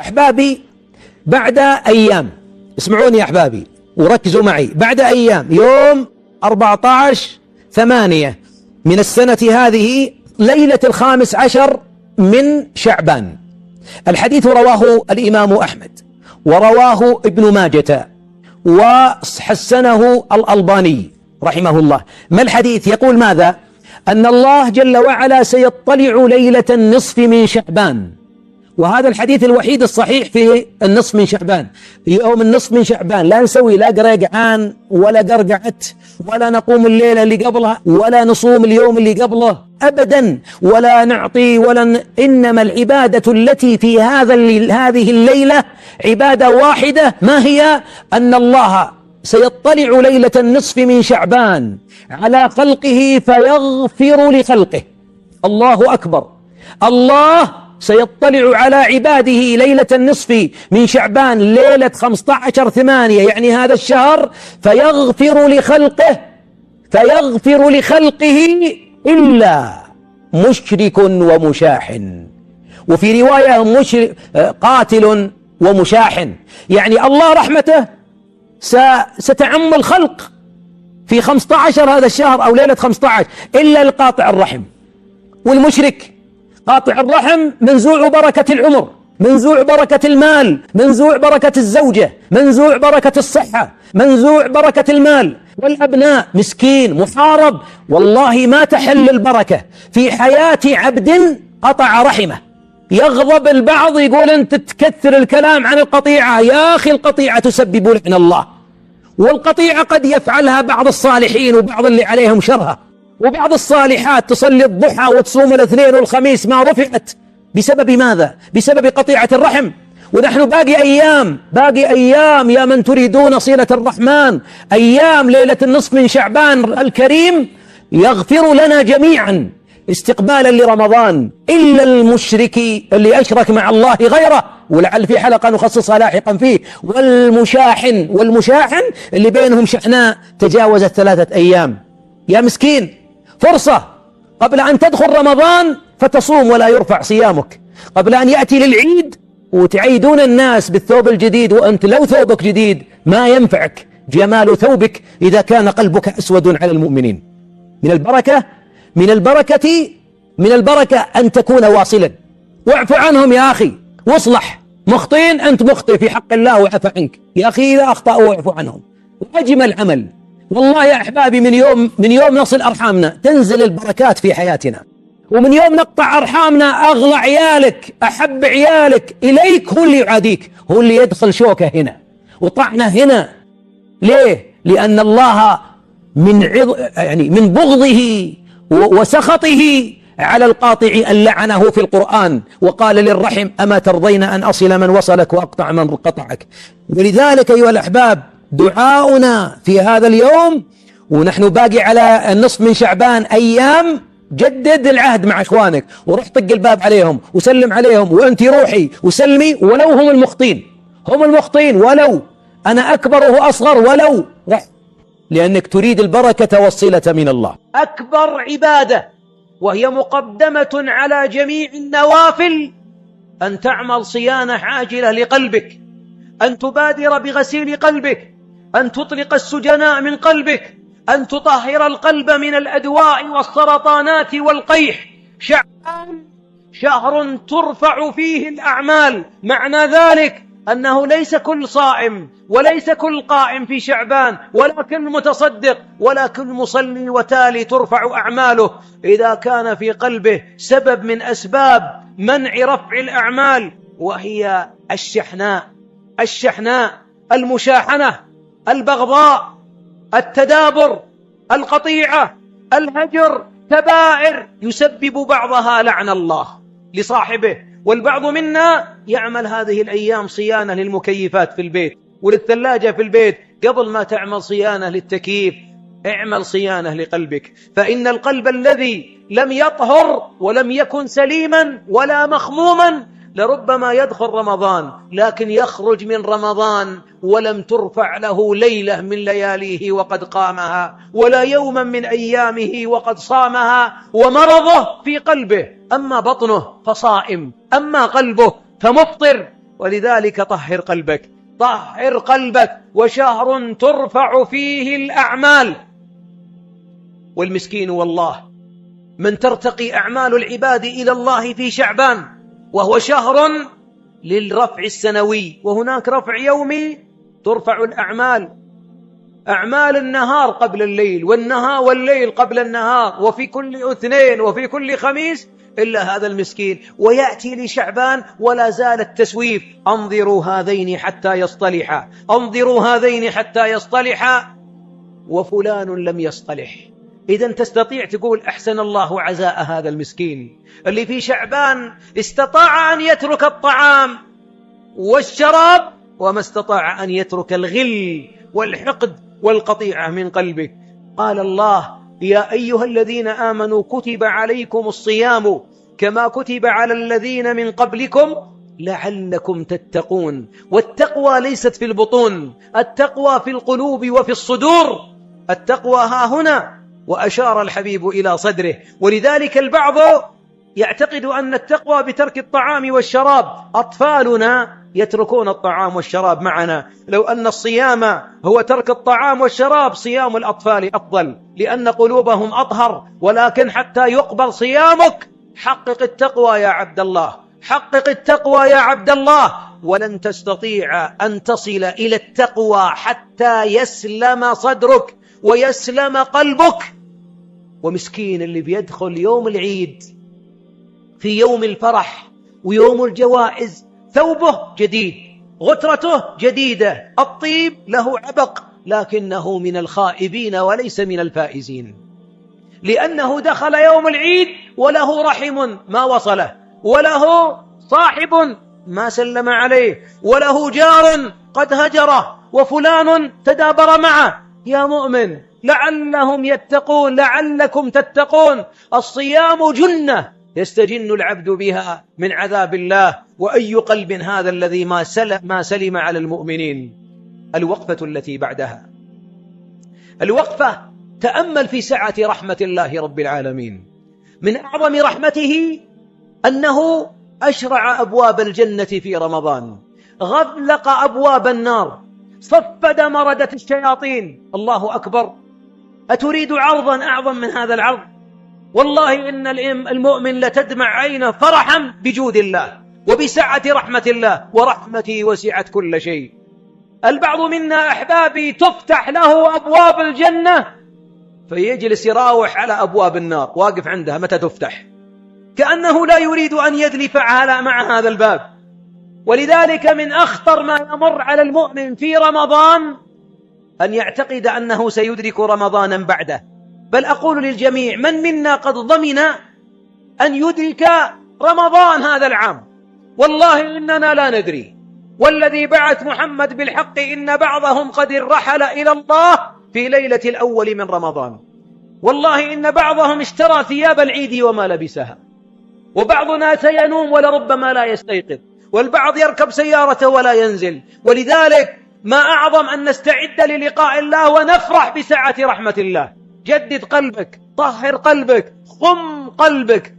أحبابي بعد أيام. اسمعوني يا أحبابي وركزوا معي. بعد أيام يوم 14 ثمانية من السنة هذه ليلة الخامس عشر من شعبان. الحديث رواه الإمام أحمد ورواه ابن ماجة وحسنه الألباني رحمه الله. ما الحديث؟ يقول ماذا؟ أن الله جل وعلا سيطلع ليلة النصف من شعبان. وهذا الحديث الوحيد الصحيح في النصف من شعبان. يوم النصف من شعبان لا نسوي لا قرقعان ولا قرقعت ولا نقوم الليلة اللي قبلها ولا نصوم اليوم اللي قبله أبدا ولا نعطي ولا ن... إنما العبادة التي في هذا هذه الليلة عبادة واحدة. ما هي؟ أن الله سيطلع ليلة النصف من شعبان على خلقه فيغفر لخلقه. الله أكبر. الله سيطلع على عباده ليلة النصف من شعبان ليلة 15 ثمانية يعني هذا الشهر فيغفر لخلقه فيغفر لخلقه إلا مشرك ومشاح وفي رواية مشرك قاتل ومشاح يعني الله رحمته ستعم الخلق في 15 هذا الشهر أو ليلة 15 إلا القاطع الرحم. والمشرك قاطع الرحم منزوع بركة العمر منزوع بركة المال منزوع بركة الزوجة منزوع بركة الصحة منزوع بركة المال. والأبناء مسكين محارب والله ما تحل البركة. في حياة عبد قطع رحمه. يغضب البعض يقول أنت تكثر الكلام عن القطيعة. يا أخي القطيعة تسبب لعن الله. والقطيعة قد يفعلها بعض الصالحين وبعض اللي عليهم شرها. وبعض الصالحات تصلي الضحى وتصوم الاثنين والخميس ما رفعت بسبب ماذا؟ بسبب قطيعة الرحم. ونحن باقي أيام باقي أيام يا من تريدون صلة الرحمن. أيام ليلة النصف من شعبان الكريم يغفر لنا جميعا استقبالا لرمضان. إلا المشرك اللي أشرك مع الله غيره. ولعل في حلقة نخصصها لاحقا فيه. والمشاحن والمشاحن اللي بينهم شحناء تجاوزت ثلاثة أيام. يا مسكين فرصة قبل أن تدخل رمضان فتصوم ولا يرفع صيامك. قبل أن يأتي للعيد وتعيدون الناس بالثوب الجديد وأنت لو ثوبك جديد ما ينفعك. جمال ثوبك إذا كان قلبك أسود على المؤمنين. من البركة من البركة من البركة أن تكون واصلا. واعف عنهم يا أخي. واصلح. مخطين أنت مخطئ في حق الله وعفى عنك. يا أخي إذا أخطأوا واعف عنهم. وأجمل عمل. والله يا أحبابي من يوم من يوم نصل أرحامنا تنزل البركات في حياتنا. ومن يوم نقطع أرحامنا أغلى عيالك أحب عيالك إليك هو اللي يعاديك هو اللي يدخل شوكة هنا. وطعنه هنا. ليه؟ لأن الله من عض... يعني من بغضه وسخطه على القاطع أن لعنه في القرآن. وقال للرحم أما ترضين أن أصل من وصلك وأقطع من قطعك. ولذلك أيها الأحباب دعاؤنا في هذا اليوم ونحن باقي على النصف من شعبان أيام جدد العهد مع إخوانك وروح طق الباب عليهم وسلم عليهم وأنت روحي وسلمي ولو هم المخطين. هم المخطين ولو. أنا أكبر وهو أصغر ولو. لأنك تريد البركة والصلة من الله. أكبر عبادة وهي مقدمة على جميع النوافل أن تعمل صيانة عاجلة لقلبك أن تبادر بغسيل قلبك أن تطلق السجناء من قلبك أن تطهر القلب من الأدواء والسرطانات والقيح. شعبان شهر ترفع فيه الأعمال. معنى ذلك أنه ليس كل صائم وليس كل قائم في شعبان ولا كل متصدق ولا كل مصلي وتالي ترفع أعماله. إذا كان في قلبه سبب من أسباب منع رفع الأعمال وهي الشحناء. الشحناء المشاحنة. البغضاء التدابر القطيعة الهجر كبائر يسبب بعضها لعن الله لصاحبه. والبعض منا يعمل هذه الأيام صيانة للمكيفات في البيت وللثلاجة في البيت. قبل ما تعمل صيانة للتكييف اعمل صيانة لقلبك. فإن القلب الذي لم يطهر ولم يكن سليما ولا مخموما لربما يدخل رمضان لكن يخرج من رمضان ولم ترفع له ليلة من لياليه وقد قامها ولا يوما من أيامه وقد صامها ومرضه في قلبه. أما بطنه فصائم أما قلبه فمفطر. ولذلك طهر قلبك طهر قلبك وشهر ترفع فيه الأعمال. والمسكين والله من ترتقي أعمال العباد إلى الله في شعبان وهو شهر للرفع السنوي وهناك رفع يومي ترفع الأعمال. أعمال النهار قبل الليل والنهار والليل قبل النهار وفي كل اثنين وفي كل خميس إلا هذا المسكين. ويأتي لشعبان ولا زال التسويف. أنظروا هذين حتى يصطلحا. أنظروا هذين حتى يصطلحا. وفلان لم يصطلح. إذا تستطيع تقول أحسن الله عزاء هذا المسكين. اللي في شعبان استطاع أن يترك الطعام والشراب وما استطاع أن يترك الغل والحقد والقطيعة من قلبه. قال الله يا أيها الذين آمنوا كتب عليكم الصيام كما كتب على الذين من قبلكم لعلكم تتقون. والتقوى ليست في البطون التقوى في القلوب وفي الصدور. التقوى ها هنا وأشار الحبيب إلى صدره. ولذلك البعض يعتقد أن التقوى بترك الطعام والشراب أطفالنا يتركون الطعام والشراب معنا. لو أن الصيام هو ترك الطعام والشراب صيام الأطفال أفضل لأن قلوبهم أطهر. ولكن حتى يقبل صيامك حقق التقوى يا عبد الله حقق التقوى يا عبد الله. ولن تستطيع أن تصل إلى التقوى حتى يسلم صدرك ويسلم قلبك. ومسكين اللي بيدخل يوم العيد في يوم الفرح ويوم الجوائز ثوبه جديد غترته جديدة الطيب له عبق لكنه من الخائبين وليس من الفائزين. لأنه دخل يوم العيد وله رحم ما وصله وله صاحب ما سلم عليه وله جار قد هجره وفلان تدابر معه. يا مؤمن لعلهم يتقون لعلكم تتقون. الصيام جنة يستجن العبد بها من عذاب الله. وأي قلب هذا الذي ما سلم, ما سلم على المؤمنين؟ الوقفة التي بعدها. الوقفة تأمل في سعة رحمة الله رب العالمين. من أعظم رحمته أنه أشرع أبواب الجنة في رمضان. غلق أبواب النار. صفد مردة الشياطين. الله أكبر. أتريد عرضا أعظم من هذا العرض والله إن المؤمن لتدمع عينه فرحا بجود الله وبسعة رحمة الله ورحمتي وسعت كل شيء. البعض منا أحبابي تفتح له أبواب الجنة فيجلس يراوح على أبواب النار. واقف عندها متى تفتح؟ كأنه لا يريد أن يدلف على مع هذا الباب. ولذلك من أخطر ما يمر على المؤمن في رمضان أن يعتقد أنه سيدرك رمضانا بعده. بل أقول للجميع من منا قد ضمن أن يدرك رمضان هذا العام؟ والله إننا لا ندري. والذي بعث محمد بالحق إن بعضهم قد رحل إلى الله في ليلة الأول من رمضان. والله إن بعضهم اشترى ثياب العيد وما لبسها. وبعضنا سينوم ولربما لا يستيقظ. والبعض يركب سيارته ولا ينزل. ولذلك ما أعظم أن نستعد للقاء الله ونفرح بسعة رحمة الله. جدد قلبك طهر قلبك خم قلبك.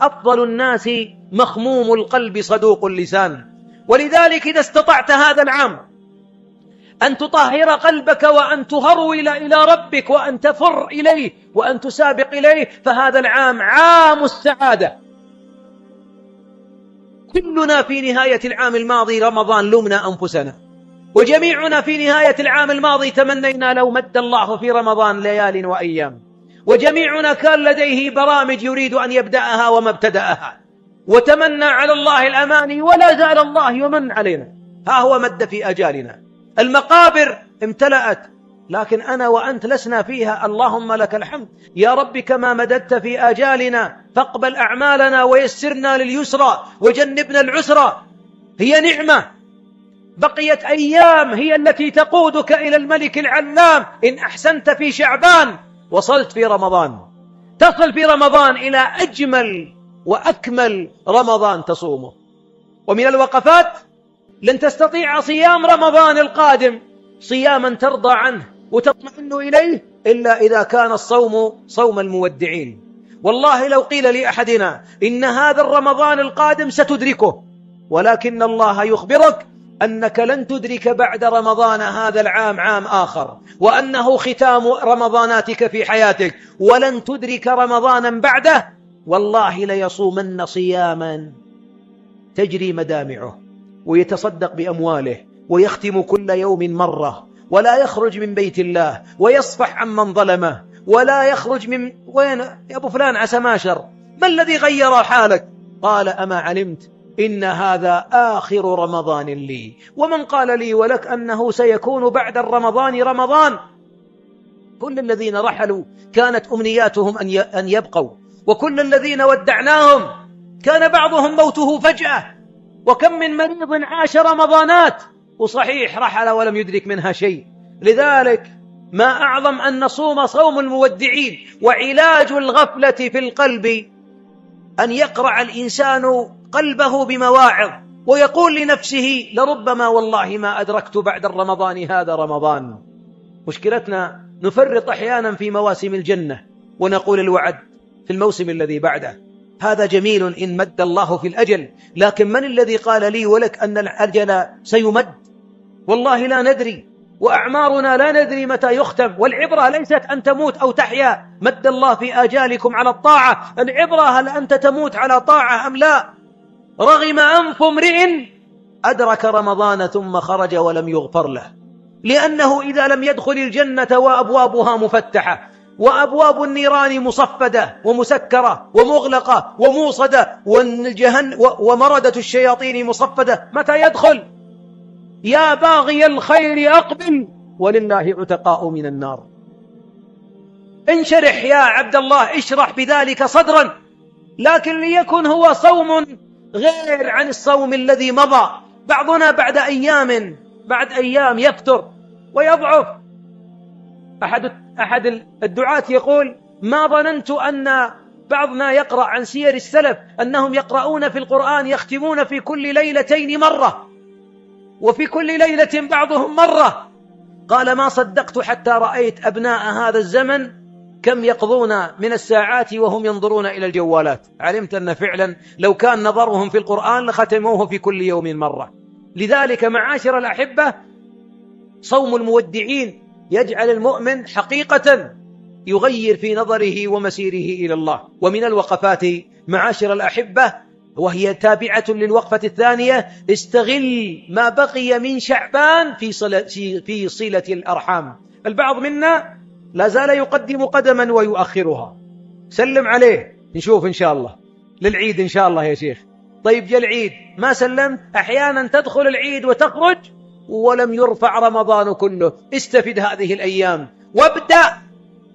أفضل الناس مخموم القلب صدوق اللسان. ولذلك إذا استطعت هذا العام أن تطهر قلبك وأن تهرول إلى ربك وأن تفر إليه وأن تسابق إليه فهذا العام عام السعادة. كلنا في نهاية العام الماضي رمضان لمنا أنفسنا. وجميعنا في نهاية العام الماضي تمنينا لو مد الله في رمضان ليال وأيام. وجميعنا كان لديه برامج يريد أن يبدأها وما ابتدأها. وتمنى على الله الأماني ولا زال الله يمن علينا. ها هو مد في أجالنا. المقابر امتلأت. لكن أنا وأنت لسنا فيها. اللهم لك الحمد. يا رب كما مددت في آجالنا فاقبل أعمالنا ويسرنا لليسرى وجنبنا العسرى. هي نعمة. بقيت أيام هي التي تقودك إلى الملك العلام. إن أحسنت في شعبان وصلت في رمضان. تصل في رمضان إلى أجمل وأكمل رمضان تصومه. ومن الوقفات لن تستطيع صيام رمضان القادم. صياما ترضى عنه وتطمئن إليه إلا إذا كان الصوم صوم المودعين. والله لو قيل لأحدنا إن هذا الرمضان القادم ستدركه ولكن الله يخبرك أنك لن تدرك بعد رمضان هذا العام عام آخر وأنه ختام رمضاناتك في حياتك ولن تدرك رمضانا بعده والله ليصومن صياما تجري مدامعه ويتصدق بأمواله ويختم كل يوم مرة ولا يخرج من بيت الله ويصفح عمن ظلمه ولا يخرج من وين يا أبو فلان عسى ماشر ما الذي غير حالك؟ قال أما علمت إن هذا آخر رمضان لي. ومن قال لي ولك أنه سيكون بعد الرمضان رمضان. كل الذين رحلوا كانت أمنياتهم أن يبقوا. وكل الذين ودعناهم كان بعضهم موته فجأة. وكم من مريض عاش رمضانات. وصحيح رحل ولم يدرك منها شيء. لذلك ما أعظم أن نصوم صوم المودعين. وعلاج الغفلة في القلب أن يقرع الإنسان قلبه بمواعظ ويقول لنفسه لربما والله ما أدركت بعد الرمضان هذا رمضان. مشكلتنا نفرط أحيانا في مواسم الجنة ونقول الوعد في الموسم الذي بعده. هذا جميل إن مد الله في الأجل لكن من الذي قال لي ولك أن الأجل سيمد؟ والله لا ندري. وأعمارنا لا ندري متى يختم والعبرة ليست أن تموت أو تحيا. مد الله في آجالكم على الطاعة. العبرة هل أنت تموت على طاعة أم لا؟ رغم أنف امرئ أدرك رمضان ثم خرج ولم يغفر له. لأنه إذا لم يدخل الجنة وأبوابها مفتحة وأبواب النيران مصفدة ومسكرة ومغلقة وموصدة ومردة الشياطين مصفدة متى يدخل؟ يا باغي الخير أقبل ولله عتقاء من النار. انشرح يا عبد الله اشرح بذلك صدرا. لكن ليكن هو صوم غير عن الصوم الذي مضى. بعضنا بعد أيام بعد أيام يفتر ويضعف. أحد أحد الدعاة يقول ما ظننت أن بعضنا يقرأ عن سير السلف أنهم يقرؤون في القرآن يختمون في كل ليلتين مرة. وفي كل ليلة بعضهم مرة قال ما صدقت حتى رأيت أبناء هذا الزمن كم يقضون من الساعات وهم ينظرون إلى الجوالات. علمت أن فعلا لو كان نظرهم في القرآن لختموه في كل يوم مرة. لذلك معاشر الأحبة صوم المودعين يجعل المؤمن حقيقة يغير في نظره ومسيره إلى الله. ومن الوقفات معاشر الأحبة وهي تابعة للوقفة الثانية استغل ما بقي من شعبان في صلة, في صلة الأرحام. البعض منا لا زال يقدم قدما ويؤخرها. سلم عليه نشوف إن شاء الله. للعيد إن شاء الله يا شيخ. طيب جاء العيد. ما سلمت؟ أحيانا تدخل العيد وتخرج ولم يرفع رمضان كله. استفد هذه الأيام. وابدأ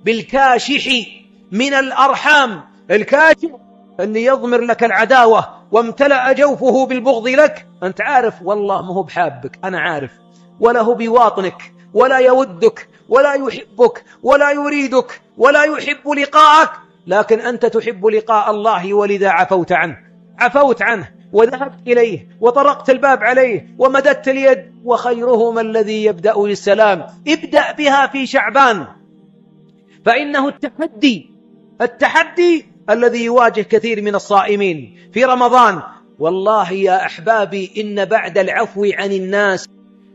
بالكاشح من الأرحام. الكاشح أن يضمر لك العداوة وامتلأ جوفه بالبغض لك. أنت عارف والله ما هو بحابك أنا عارف. ولا هو بواطنك ولا يودك ولا يحبك ولا يريدك ولا يحب لقاءك. لكن أنت تحب لقاء الله ولذا عفوت عنه. عفوت عنه وذهبت إليه وطرقت الباب عليه ومددت اليد وخيرهما الذي يبدأ للسلام ابدأ بها في شعبان. فإنه التحدي التحدي الذي يواجه كثير من الصائمين في رمضان. والله يا أحبابي إن بعد العفو عن الناس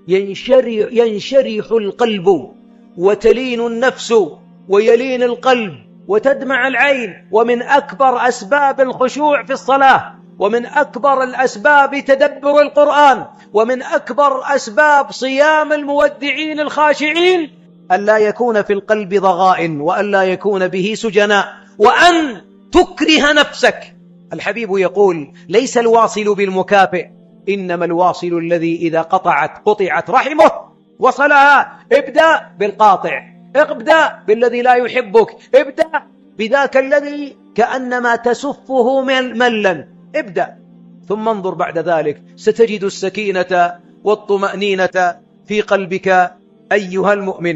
ينشرح, ينشرح القلب وتلين النفس ويلين القلب وتدمع العين. ومن أكبر أسباب الخشوع في الصلاة ومن أكبر الأسباب تدبر القرآن ومن أكبر أسباب صيام المودعين الخاشعين أن لا يكون في القلب ضغائن وأن لا يكون به سجناء وأن تكره نفسك. الحبيب يقول ليس الواصل بالمكافئ إنما الواصل الذي إذا قطعت قطعت رحمه وصلها. ابدأ بالقاطع ابدأ بالذي لا يحبك ابدأ بذاك الذي كأنما تسفه ملا. ابدأ ثم انظر بعد ذلك. ستجد السكينة والطمأنينة في قلبك أيها المؤمن.